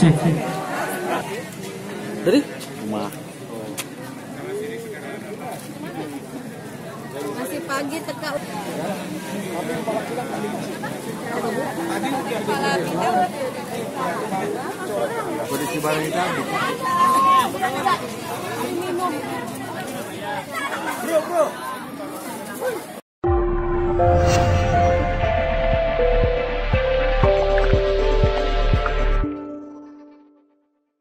Sih. Dari? Rumah. Masih pagi tetap Kondisi barang kita. Bro, bro.